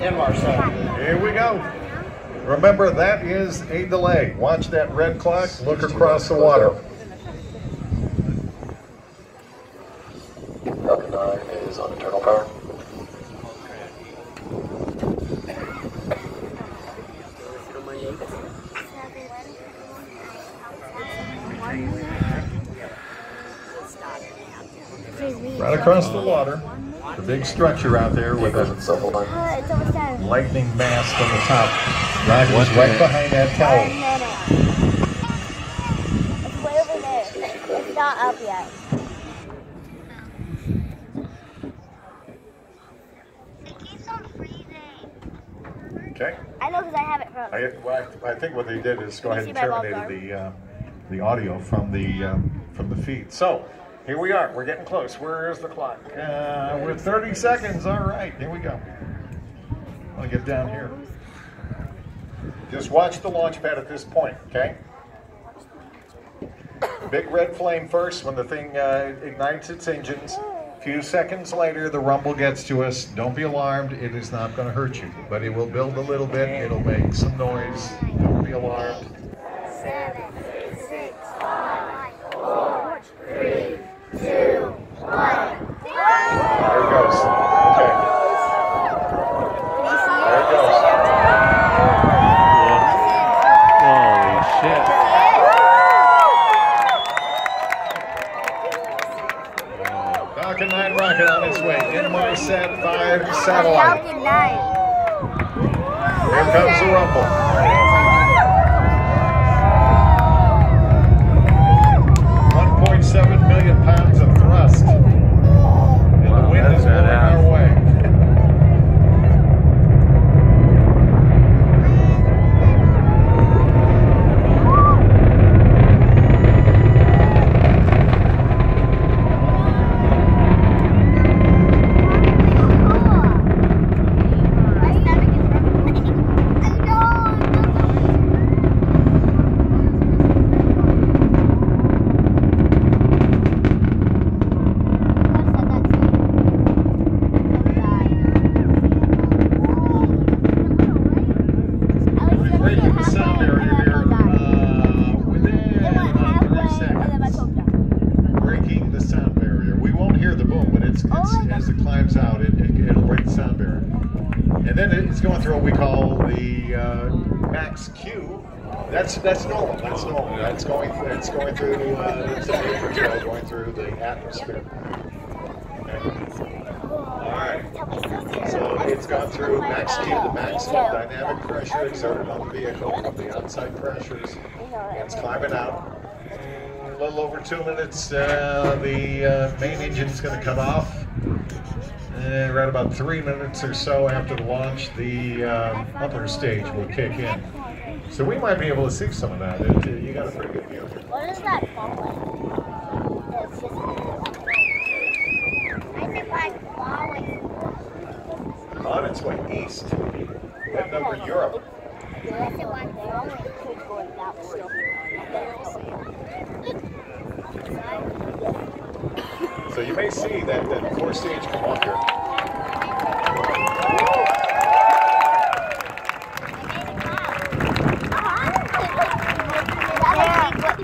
Inmarsat. Here we go. Remember, that is a delay. Watch that red clock. Look across the water. Falcon 9 is on internal power. Right across the water. The big structure out there with a and self-align. It's almost done. lightning mast on the top. Roger's right behind that One tower. minute. It's way over there. It's not up yet. It keeps on freezing. Okay. I know because I have it from. I, well, I I think what they did is go ahead and see terminated the, uh, the audio from the, um, from the feed. So, here we are, we're getting close. Where is the clock? Uh, we're 30 seconds, all right, here we go. I'll get down here. Just watch the launch pad at this point, okay? Big red flame first when the thing uh, ignites its engines. A few seconds later, the rumble gets to us. Don't be alarmed. It is not going to hurt you, but it will build a little bit. It'll make some noise. Don't be alarmed. Seven, six, five, four, three, two, one. There it goes. Okay. There it goes. Holy shit. Falcon 9 rocket on its way. Inmarsat 5 satellite. Falcon 9. Here comes the rumble. 1.7 million pounds of thrust. And the Wow, wind that's is blowing badass. our way. My stomach is rumbling. I know. Breaking the sound barrier here. Uh, within about 30 seconds. breaking the sound barrier. We won't hear the boom, but it's, it's Oh, as it climbs out, it, it, it'll break the sound barrier. And then it's going through what we call the uh, max Q. That's that's normal. That's normal. That's going it's going through uh, it's going through the atmosphere. All right. So it's gone through max Q, the maximum dynamic pressure exerted on the vehicle from the outside pressures. And it's climbing out. A little over two minutes, uh, the uh, main is going to come off. And right about three minutes or so after the launch, the uh, upper stage will kick in. So we might be able to see some of that. It, uh, you got a pretty good view. What is that like? It's I said falling. On its way east, heading over Europe. I said like they only could go in that way. So you may see that, that four stage come off here.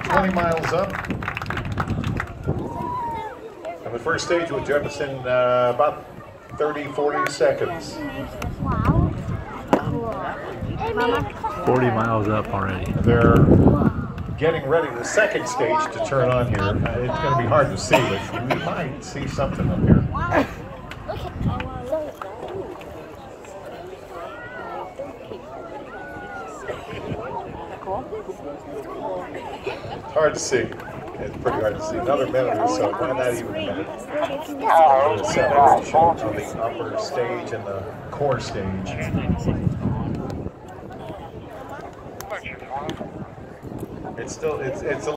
20 miles up. And the first stage will jettison uh, about 30, 40 seconds. 40 miles up already. They're getting ready the second stage to turn on here. Uh, It's going to be hard to see, but we might see something up here. Hard to see. It's pretty hard to see. Another minute or so, why not even a minute? Separation of the upper stage and the core stage. It's still, it's, it's a